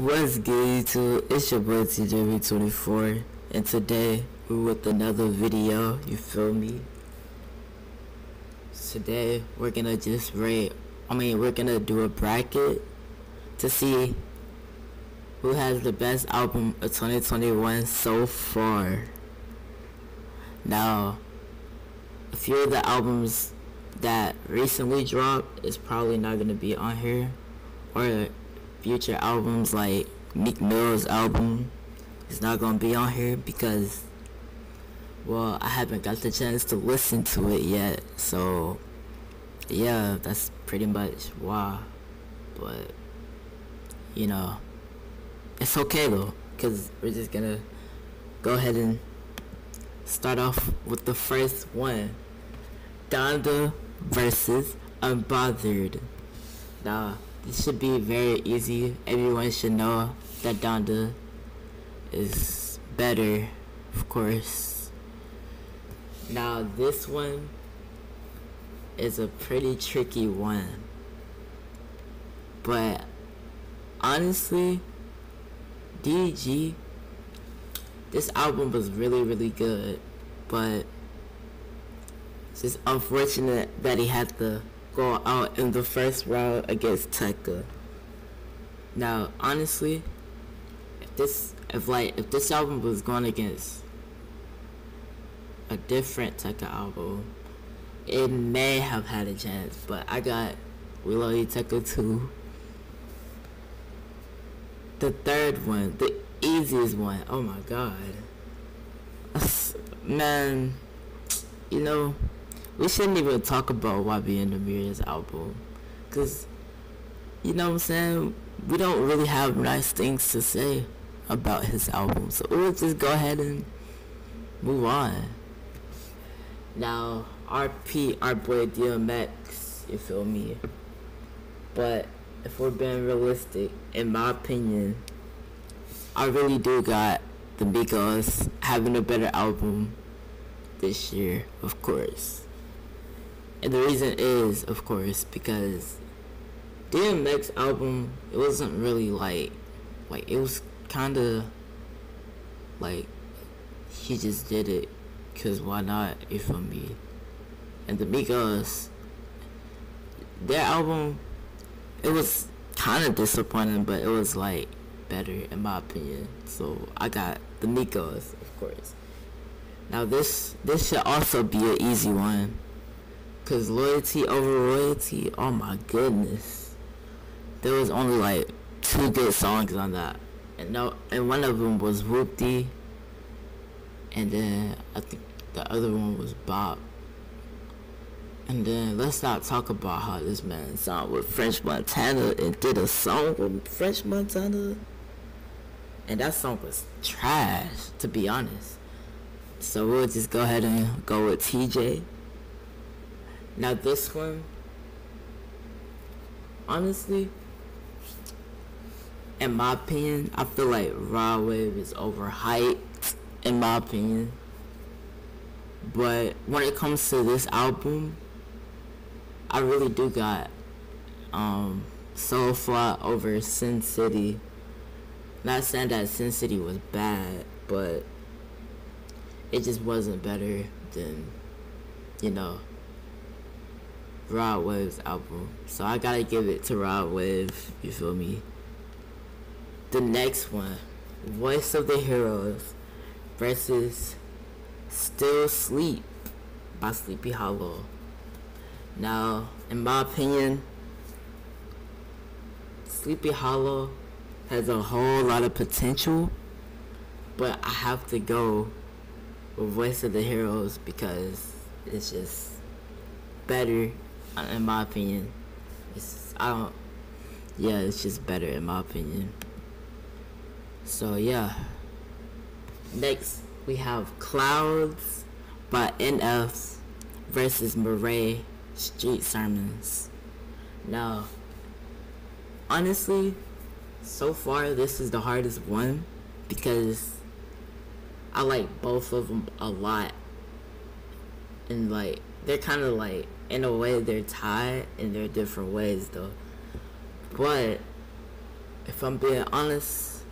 What's good YouTube? It's your boy TJB24 and today we're with another video, you feel me? Today we're gonna just rate, I mean we're gonna do a bracket to see who has the best album of 2021 so far. Now, a few of the albums that recently dropped is probably not gonna be on here or future albums like Meek Mill's album is not gonna be on here because well I haven't got the chance to listen to it yet. So yeah that's pretty much why. But you know it's okay though because we're just gonna go ahead and start off with the first one. Donda versus Unbothered. Now this should be very easy. Everyone should know that Donda is better, of course. Now this one is a pretty tricky one. But honestly, DG, this album was really, really good. But it's just unfortunate that he had to go out in the first round against Tecca. Now, honestly, if this, if like, if this album was going against a different Tecca album, it may have had a chance. But I got We Love You Tecca 2. The third one, the easiest one. Oh my god. Man, you know, we shouldn't even talk about YB and Amir's album. Because, you know what I'm saying? We don't really have nice things to say about his album. So we'll just go ahead and move on. Now, RP, our boy DMX, you feel me? But if we're being realistic, in my opinion, I really do got the Migos having a better album this year, of course. And the reason is, of course, because DMX album, it wasn't really like, like, it was kind of like, he just did it, because why not, you feel me? And the Migos, their album, it was kind of disappointing, but it was like better in my opinion. So I got the Migos, of course. Now this this should also be an easy one. Cause loyalty over royalty, oh my goodness. There was only like two good songs on that. And no and one of them was Whoopty and then I think the other one was Bob. And then let's not talk about how this man signed with French Montana and did a song with French Montana. And that song was trash, to be honest. So we'll just go ahead and go with Tjay. Now this one, honestly, in my opinion, I feel like Rod Wave is overhyped, in my opinion. But when it comes to this album, I really do got um, SoulFly over Sin City. Not saying that Sin City was bad, but it just wasn't better than, you know, Rod Wave's album. So I gotta give it to Rod Wave, you feel me? The next one, Voice of the Heroes versus Still Sleep by Sleepy Hallow. Now, in my opinion, Sleepy Hallow has a whole lot of potential, but I have to go with Voice of the Heroes because it's just better in my opinion. It's I don't yeah, it's just better in my opinion. So yeah. Next we have Clouds by NF versus Murray Street Sermons. Now honestly, so far this is the hardest one because I like both of them a lot. And like they're kind of like in a way they're tied in their different ways though but if I'm being honest,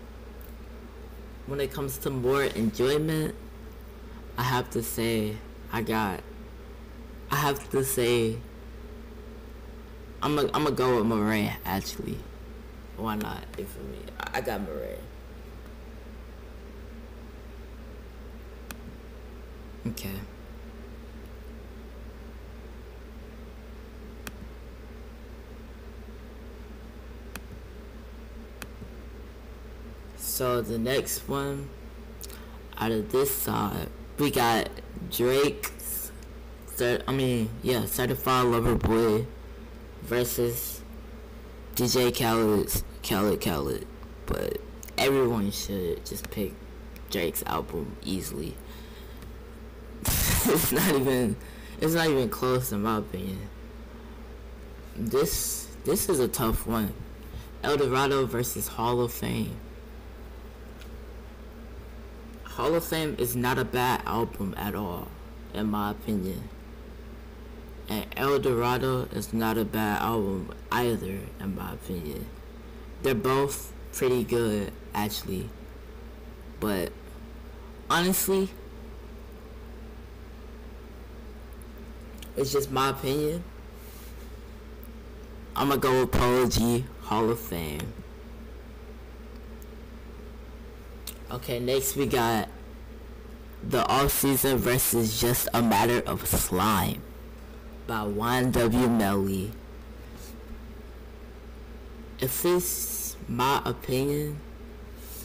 when it comes to more enjoyment, I have to say I got. I have to say. I'm gonna I'm go with Murray actually. Why not? If for me, I got Murray. Okay. So the next one out of this side, we got Drake's. I mean, yeah, Certified Lover Boy versus DJ Khaled's Khaled Khaled. But everyone should just pick Drake's album easily. it's not even it's not even close in my opinion. This this is a tough one. El Dorado versus Hall of Fame. Hall of Fame is not a bad album at all, in my opinion. And El Dorado is not a bad album either, in my opinion. They're both pretty good, actually. But, honestly, it's just my opinion. I'm gonna go with Polo G, Hall of Fame. Okay, next we got The Off Season versus Just a Matter of Slime by YNW Melly. If it's my opinion,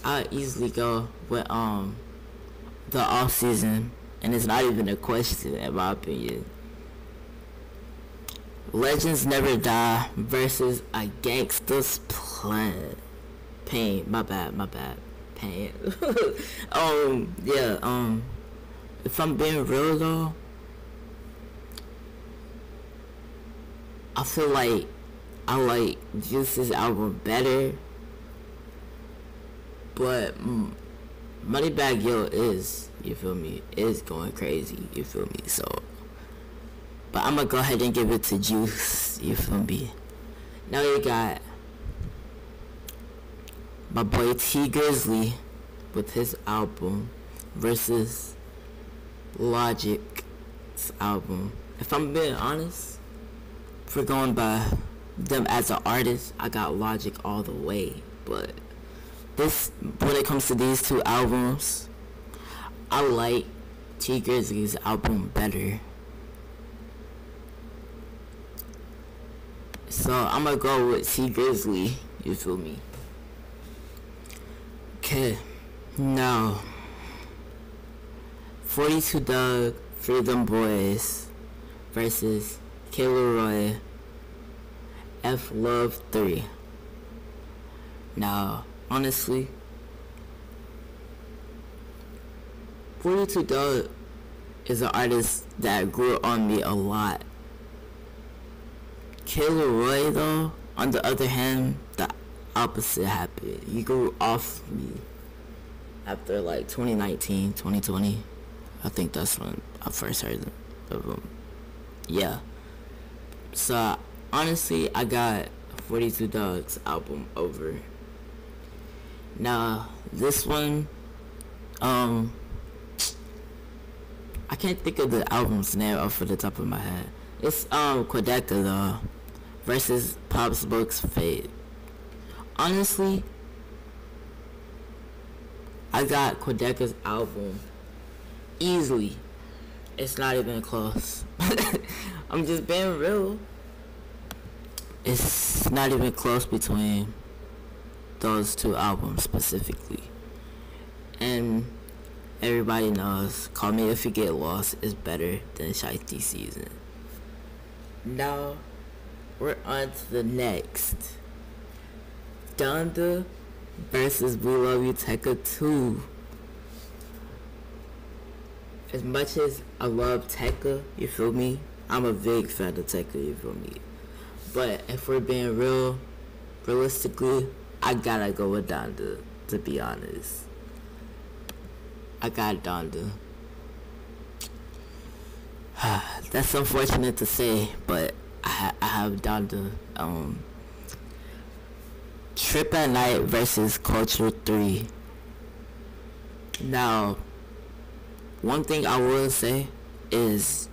I'll easily go with um the off season and it's not even a question in my opinion. Legends Never Die versus a Gangsta's Plan. Pain, my bad, my bad um, yeah, um, if I'm being real though, I feel like I like Juice's album better, but mm, Moneybagg Yo is, you feel me, is going crazy, you feel me, so, but I'm gonna go ahead and give it to Juice, you feel me. Now you got my boy Tee Grizzley with his album versus Logic's album. If I'm being honest, for going by them as an artist, I got Logic all the way. But this, when it comes to these two albums, I like Tee Grizzley's album better. So I'm gonna go with Tee Grizzley. You feel me? Okay, now 42 Dugg Free Dem Boyz versus Kid LAROI F Love 3. Now, honestly, 42 Dugg is an artist that grew on me a lot. Kid LAROI, though, on the other hand, opposite happened. You grew off me after like 2019, 2020. I think that's when I first heard of him. Yeah. So honestly, I got 42 Dugg's album over. Now this one, um, I can't think of the album's name off of the top of my head. It's um Quadeca though versus Pop Smoke's Faith honestly, I got Quadeca's album easily. It's not even close. I'm just being real. It's not even close between those two albums specifically. And everybody knows Call Me If You Get Lost is better than Shiesty Season. Now, we're on to the next. Donda versus We Love You Tecca 2. As much as I love Tecca, you feel me? I'm a big fan of Tecca, you feel me? But if we're being real, realistically, I gotta go with Donda, to be honest. I got Donda. That's unfortunate to say, but I, I have Donda. Um, Trip at Knight versus Culture 3. Now, one thing I will say is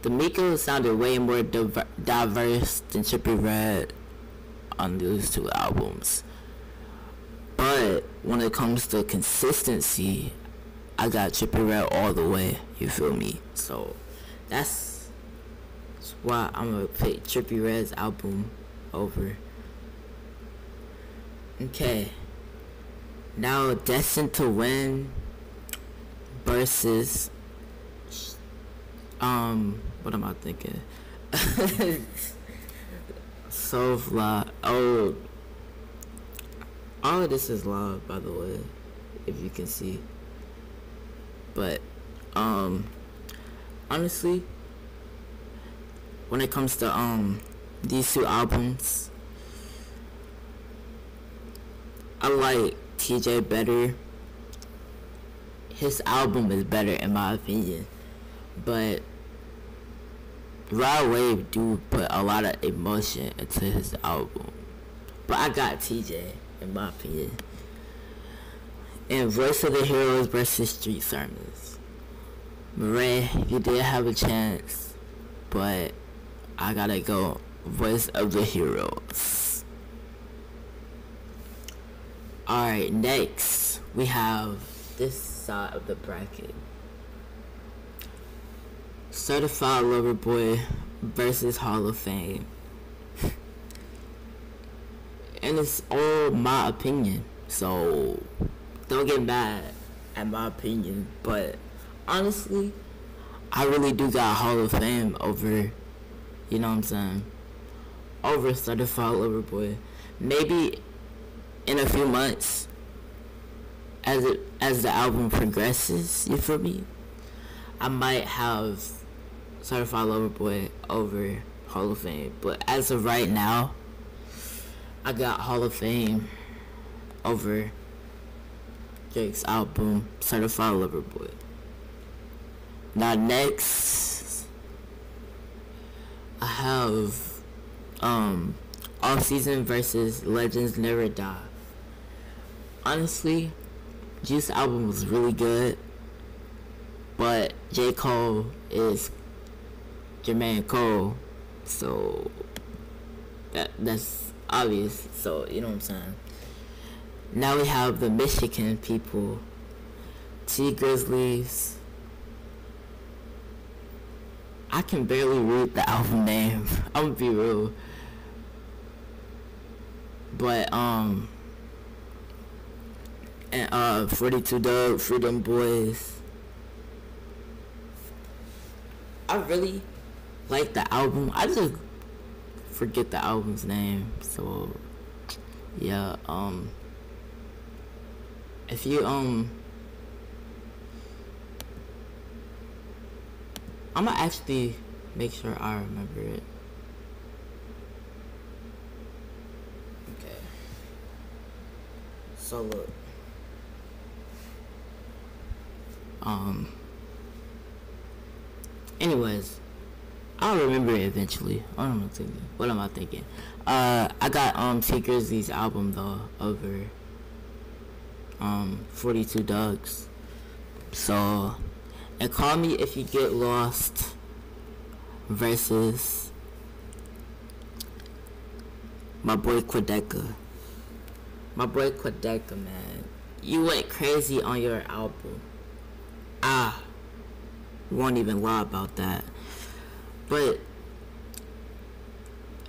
the Migos sounded way more diver- diverse than Trippie Redd on those two albums. But when it comes to consistency, I got Trippie Redd all the way. You feel me? So that's, that's why I'm gonna pick Trippie Redd's album over. Okay. Now Destined to Win versus um what am I thinking? SoulFly. Oh all of this is live by the way, if you can see. But um honestly when it comes to um these two albums I like Tjay better. His album is better in my opinion. But Rod Wave do put a lot of emotion into his album. But I got Tjay in my opinion. And Voice of the Heroes versus Street Sermons. Murray, you did have a chance, but I gotta go Voice of the Heroes. Alright, next we have this side of the bracket. Certified Lover Boy versus Hall of Fame. and it's all my opinion, so don't get mad at my opinion, but honestly, I really do got Hall of Fame over, you know what I'm saying, over Certified Lover Boy. Maybe in a few months, as it as the album progresses, you feel me? I might have Certified Lover Boy over Hall of Fame, but as of right now, I got Hall of Fame over Drake's album Certified Lover Boy. Now next, I have um Off Season versus Legends Never Die. Honestly, Juice album was really good, but J Cole is Jermaine Cole, so that that's obvious. So you know what I'm saying. Now we have the Michigan people, Tee Grizzley's. I can barely read the album name. I'm gonna be real. But um and uh 42 Dugg, Free Dem Boyz. I really like the album. I just forget the album's name. So yeah, um if you um I'm gonna actually make sure I remember it. Okay. So look. Um. Anyways, I'll remember it eventually. What am I thinking? What am I thinking? Uh, I got um Tee Grizzley's album though over um 42 Duggs. So, and call me if you get lost versus my boy Quadeca. My boy Quadeca, man. You went crazy on your album. Ah, won't even lie about that. But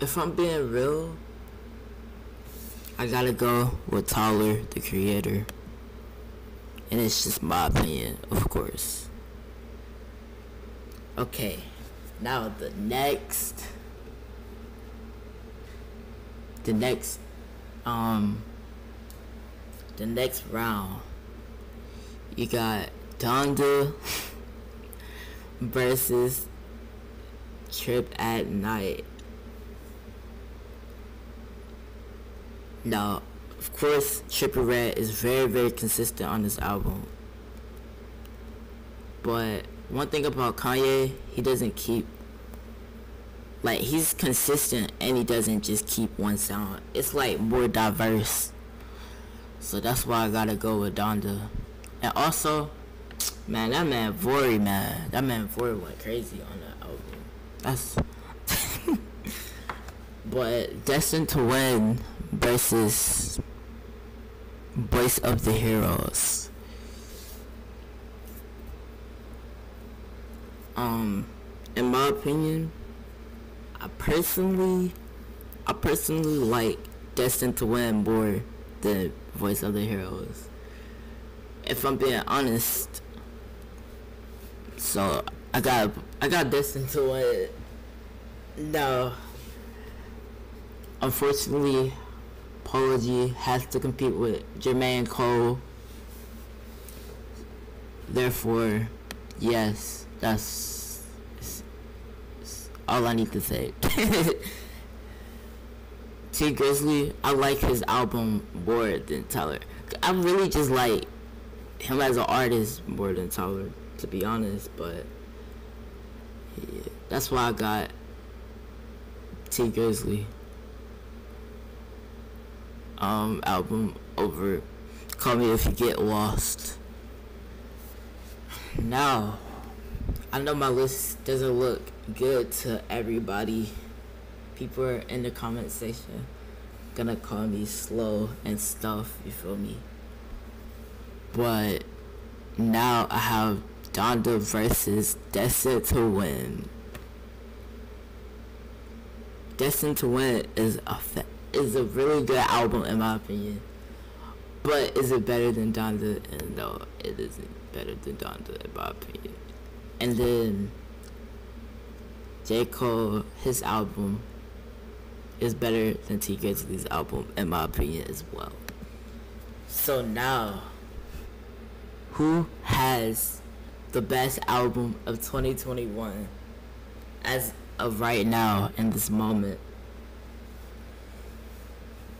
if I'm being real, I gotta go with Tyler, the creator. And it's just my opinion, of course. Okay, now the next, the next, um, the next round, you got Donda versus Trip at Knight. Now, of course, Trippie Redd is very, very consistent on this album. But one thing about Kanye, he doesn't keep like he's consistent and he doesn't just keep one sound. It's like more diverse. So that's why I gotta go with Donda. And also, man, that man Vory, man, that man Vory went crazy on that album. That's. but Destined to Win versus Voice of the Heroes. Um, in my opinion, I personally, I personally like Destined to Win more than Voice of the Heroes. If I'm being honest, so I got I got Destined to Win. No, unfortunately, Polo G has to compete with Jermaine Cole. Therefore, yes, that's all I need to say. Tee Grizzley, I like his album more than Tyler. I'm really just like him as an artist more than Tyler, to be honest. But yeah, that's why I got Tee Grizzley um, album over Call Me If You Get Lost. Now, I know my list doesn't look good to everybody. People are in the comment section gonna call me slow and stuff, you feel me? But now I have Donda versus Destined to Win. Destined to Win is a fa- is a really good album in my opinion. But is it better than Donda? And no, it isn't better than Donda in my opinion. And then J. Cole, his album is better than Tee Grizzley's album in my opinion as well. So now, who has the best album of 2021 as of right now in this moment?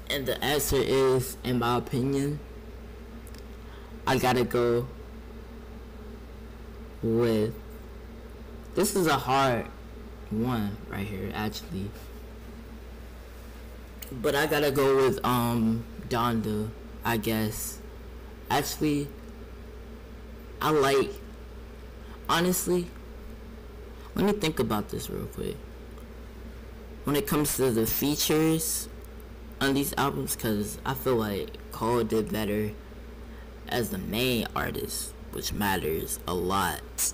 And the answer is, in my opinion, I gotta go with. This is a hard one right here, actually. But I gotta go with um Donda, I guess. Actually, I like. Honestly, let me think about this real quick. When it comes to the features on these albums, because I feel like Cole did better as the main artist, which matters a lot.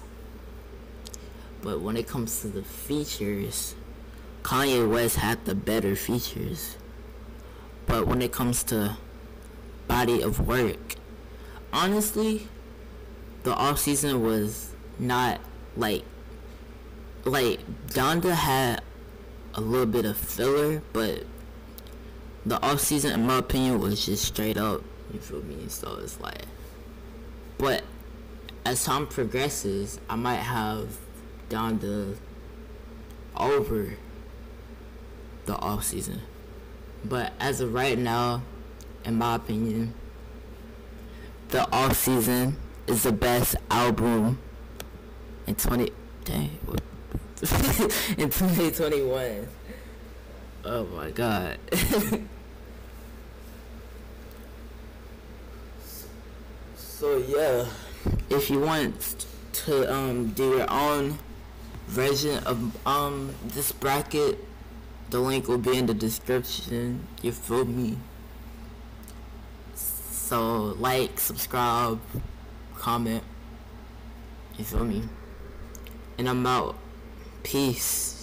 But when it comes to the features, Kanye West had the better features. But when it comes to body of work, honestly, the off season was not like like Donda had a little bit of filler, but the off season, in my opinion, was just straight up. You feel me? So it's like, but as time progresses, I might have Donda over the off season. But as of right now, in my opinion, the off season is the best album in 20 dang in 2021. Oh my god. so yeah, if you want to um do your own version of um this bracket the link will be in the description. You feel me? So like, subscribe, comment. You feel me? And I'm out. Peace.